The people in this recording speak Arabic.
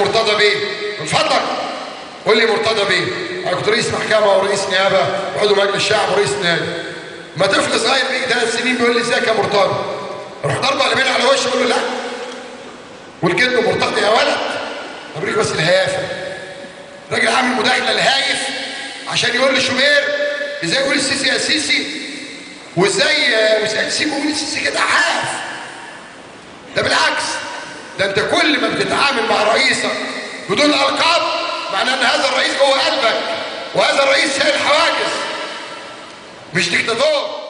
مرتضى بيه. من فضلك. قول لي مرتضى بيه. أنا كنت رئيس محكمة ورئيس نيابة وعضو مجلس شعب ورئيس نادي. ما طفل صغير بيجي ثلاث سنين بيقول لي إزيك يا مرتضى؟ أروح ضربه قلمين على وشه أقول له لا. والكلمة مرتضى يا ولد. اوريك بس الهيافة. راجل عامل مداخلة الهايف عشان يقول لشوبير إزاي يقول السيسي يا سيسي؟ وإزاي وازاي سيبه يقول السيسي كده حاف ده بالعكس. ده أنت كل ما بتتعامل مع رئيسك بدون ألقاب معناه أن هذا الرئيس جوه قلبك وهذا الرئيس شايل حواجز. مش ديكتاتور.